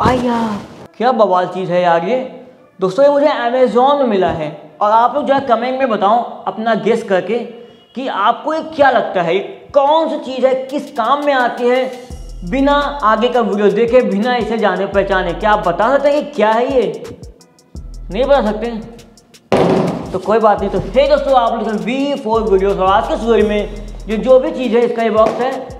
आया। क्या बवाल चीज़ है यार ये? दोस्तों, ये मुझे अमेज़ोन में मिला है। और आप लोग जो है कमेंट में बताओ, अपना गेस करके कि आपको ये क्या लगता है? कौन सी चीज़ है? किस काम में आती है? बिना आगे का वीडियो देखे, बिना इसे जाने पहचाने, क्या आप बता सकते हैं कि क्या है ये? नहीं बता सकते? तो कोई बात नहीं। तो हे दोस्तों, आप लोग वी फोर वीडियो और आज के स्टोरी में ये जो भी चीज़ है, इसका ये बॉक्स है।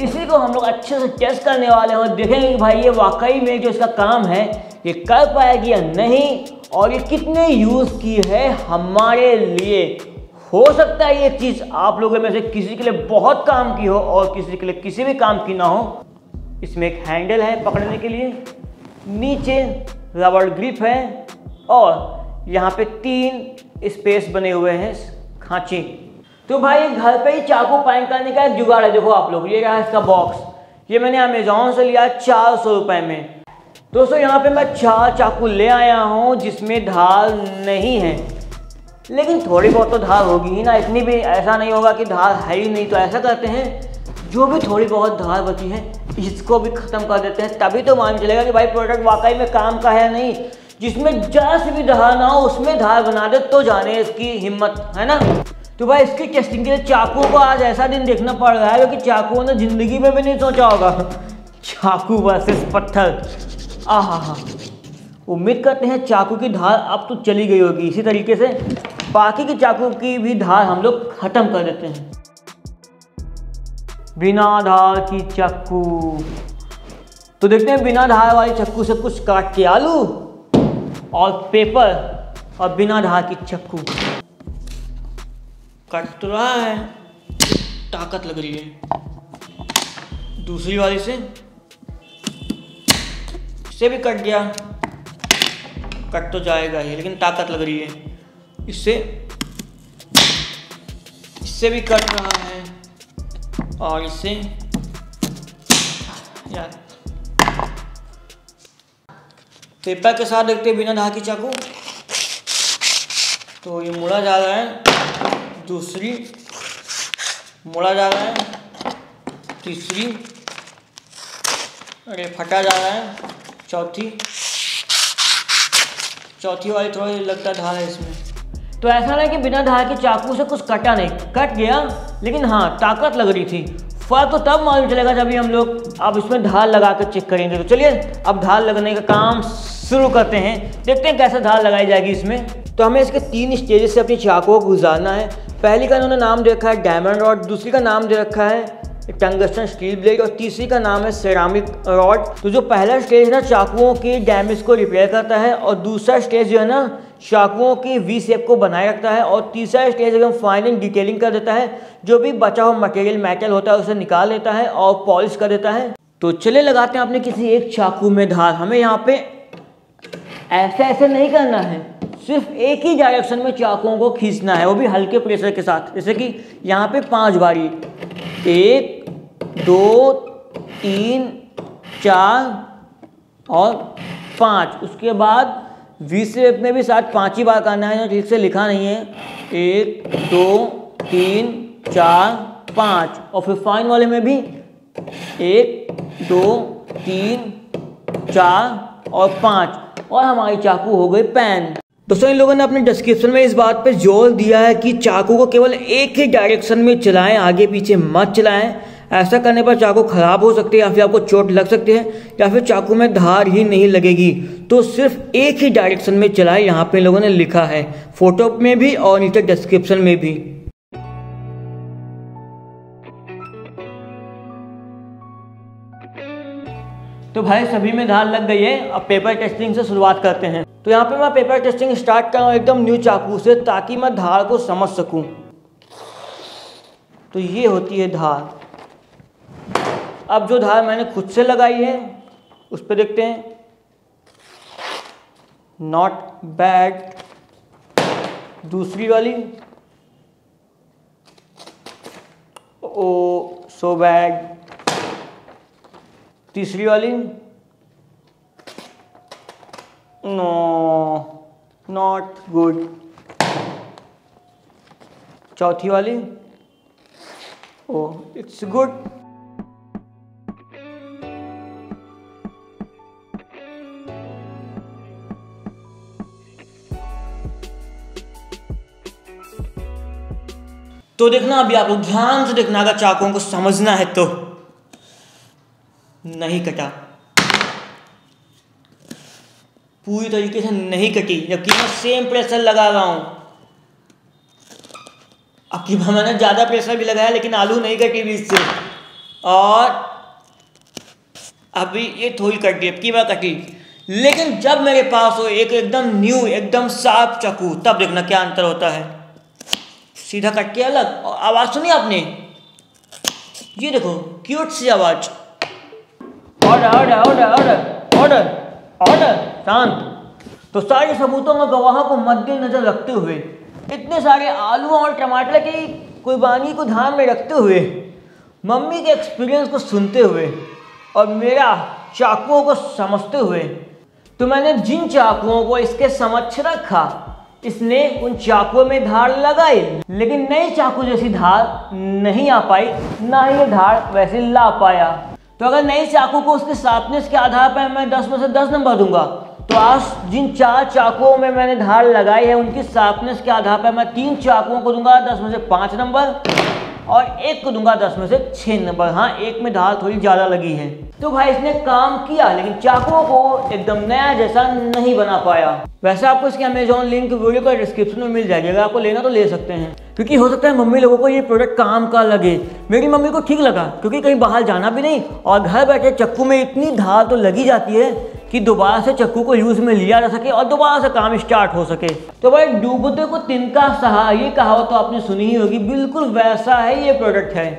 इसी को हम लोग अच्छे से टेस्ट करने वाले हैं और देखेंगे कि भाई ये वाकई में जो इसका काम है, ये कर पाएगी या नहीं और ये कितने यूज़ की है हमारे लिए। हो सकता है ये चीज़ आप लोगों में से किसी के लिए बहुत काम की हो और किसी के लिए किसी भी काम की ना हो। इसमें एक हैंडल है पकड़ने के लिए, नीचे रबड़ ग्रिप है और यहाँ पे तीन स्पेस बने हुए हैं, खांचे। तो भाई, घर पे ही चाकू पाइन करने का एक जुगाड़ है। देखो आप लोग, ये रहा इसका बॉक्स ये मैंने अमेजोन से लिया चार सौ रुपये में। दोस्तों, यहाँ पे मैं चार चाकू ले आया हूँ, जिसमें धार नहीं है। लेकिन थोड़ी बहुत तो धार होगी ही ना। इतनी भी ऐसा नहीं होगा कि धार है ही नहीं तो ऐसा करते हैं, जो भी थोड़ी बहुत धार बची है, इसको भी ख़त्म कर देते हैं। तभी तो मान चलेगा कि भाई प्रोडक्ट वाकई में काम का है नहीं। जिसमें जरा सी भी धार ना हो, उसमें धार बना दे तो जाने इसकी हिम्मत, है ना? तो भाई इसकी टेस्टिंग के लिए चाकू को आज ऐसा दिन देखना पड़ रहा है क्योंकि चाकू ने ज़िंदगी में भी नहीं सोचा होगा। चाकू वर्सेस पत्थर। आ हा। हा उम्मीद करते हैं चाकू की धार अब तो चली गई होगी। इसी तरीके से बाकी के चाकू की भी धार हम लोग ख़त्म कर देते हैं। बिना धार की चाकू। तो देखते हैं बिना धार वाली चाकू से कुछ काट के आलू और पेपर और बिना धार की चाकू। कट तो रहा है। ताकत लग रही है। दूसरी वाली से। इससे भी कट गया। कट तो जाएगा ही, लेकिन ताकत लग रही है। इससे इससे भी कट रहा है। और इससे यार। पेपर के साथ देखते बिना धाकी चाकू। तो ये मुड़ा जा रहा है। दूसरी, मुड़ा जा रहा है, तीसरी, अरे फटा जा रहा है, चौथी चौथी वाली थोड़ी लगता धार है इसमें। तो ऐसा नहीं कि बिना धार के चाकू से कुछ कटा नहीं, कट गया, लेकिन हाँ ताकत लग रही थी। फ़र्क तो तब मालूम चलेगा जब हम लोग अब इसमें धार लगा कर चेक करेंगे। तो चलिए, अब धार लगने का काम शुरू करते हैं, देखते हैं कैसे धार लगाई जाएगी इसमें। तो हमें इसके तीन स्टेजेस से अपनी चाकू को गुजारना है। पहली का इन्होंने नाम रखा है डायमंड रॉड, दूसरी का नाम दे रखा है टंगस्टन स्टील ब्लेड और तीसरी का नाम है सेरामिक रॉड। तो जो पहला स्टेज है ना, चाकुओं के डैमेज को रिपेयर करता है और दूसरा स्टेज जो है ना, चाकुओं की वी शेप को बनाए रखता है और तीसरा स्टेज एकदम फाइनिंग डिटेलिंग कर देता है, जो भी बचा हुआ मटेरियल मेटल होता है, उसे निकाल देता है और पॉलिश कर देता है। तो चले लगाते हैं अपने किसी एक चाकू में धार। हमें यहाँ पे ऐसे ऐसे नहीं करना है। सिर्फ़ एक ही डायरेक्शन में चाकुओं को खींचना है, वो भी हल्के प्रेशर के साथ। जैसे कि यहाँ पे पाँच बारी। एक, दो, तीन, चार और पाँच। उसके बाद वी शेप में भी साथ पाँच ही बार करना है ठीक से लिखा नहीं है। एक, दो, तीन, चार, पाँच। और फिर फाइन वाले में भी एक, दो, तीन, चार और पाँच। और हमारी चाकू हो गई पैन दोस्तों, इन लोगों ने अपने डिस्क्रिप्शन में इस बात पर ज़ोर दिया है कि चाकू को केवल एक ही डायरेक्शन में चलाएँ, आगे पीछे मत चलाएँ। ऐसा करने पर चाकू खराब हो सकती है या फिर आपको चोट लग सकती है या फिर चाकू में धार ही नहीं लगेगी। तो सिर्फ़ एक ही डायरेक्शन में चलाएँ, यहाँ पे लोगों ने लिखा है। फ़ोटो में भी और नीचे डिस्क्रिप्शन में भी। तो भाई, सभी में धार लग गई है। अब पेपर टेस्टिंग से शुरुआत करते हैं। तो यहाँ पे मैं पेपर टेस्टिंग स्टार्ट कर रहा हूँ एकदम न्यू चाकू से ताकि मैं धार को समझ सकूँ। तो ये होती है धार। अब जो धार मैंने खुद से लगाई है, उस पर देखते हैं। नॉट बैड दूसरी वाली। ओ सो बैड तीसरी वाली। No, नॉट गुड चौथी वाली? ओ इट्स गुड तो देखना अभी आपको ध्यान से देखना अगर चाकुओं को समझना है तो। नहीं कटा। पूरी तरीके से नहीं कटी, जबकि मैं सेम प्रेशर लगा रहा हूँ। अब की मैंने ज़्यादा प्रेशर भी लगाया, लेकिन आलू नहीं कटी बीच से। और अभी ये थोड़ी कटी, अब की बार कटी। लेकिन जब मेरे पास हो एक एकदम न्यू एकदम साफ़ चाकू, तब देखना क्या अंतर होता है। सीधा कट के अलग, और आवाज़ सुनी आपने? ये देखो क्यूट सी आवाज़। Order order order order order order शांत। तो सारे सबूतों में गवाहों को मद्देनजर रखते हुए, इतने सारे आलू और टमाटर की कुर्बानी को ध्यान में रखते हुए, मम्मी के एक्सपीरियंस को सुनते हुए और मेरा चाकुओं को समझते हुए तो मैंने जिन चाकुओं को इसके समक्ष रखा, इसने उन चाकुओं में धार लगाई। लेकिन नई चाकू जैसी धार नहीं आ पाई, ना ही ये धार वैसे ला पाया। तो अगर नई चाकू को उसके शार्पनेस के आधार पर मैं 10 में से 10 नंबर दूँगा तो आज जिन चार चाकुओं में मैंने धार लगाई है, उनकी शार्पनेस के आधार पर मैं तीन चाकुओं को दूँगा 10 में से पाँच नंबर और एक को दूँगा, दस में से छः नंबर। हाँ एक में धार थोड़ी ज़्यादा लगी है। तो भाई, इसने काम किया, लेकिन चाकुओं को एकदम नया जैसा नहीं बना पाया। वैसे आपको इसके अमेजोन लिंक वीडियो का डिस्क्रिप्शन में मिल जाएगी, अगर आपको लेना तो ले सकते हैं। क्योंकि हो सकता है मम्मी लोगों को ये प्रोडक्ट काम का लगे। मेरी मम्मी को ठीक लगा, क्योंकि कहीं बाहर जाना भी नहीं और घर बैठे चक्कू में इतनी धार तो लगी जाती है कि दोबारा से चक्कू को यूज़ में लिया जा सके और दोबारा से काम स्टार्ट हो सके। तो भाई, डूबते को तिनका सहा, ये कहावत तो आपने सुनी ही होगी, बिल्कुल वैसा है ये प्रोडक्ट है।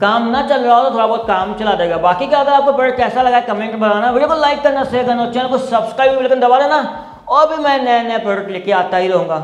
काम ना चल रहा हो तो थोड़ा बहुत काम चला देगा। बाकी का अगर आपको प्रोडक्ट कैसा लगा कमेंट में वीडियो को लाइक करना शेयर करना चैनल को सब्सक्राइब दबा देना और भी मैं नए नए प्रोडक्ट लेके आता ही रहूँगा।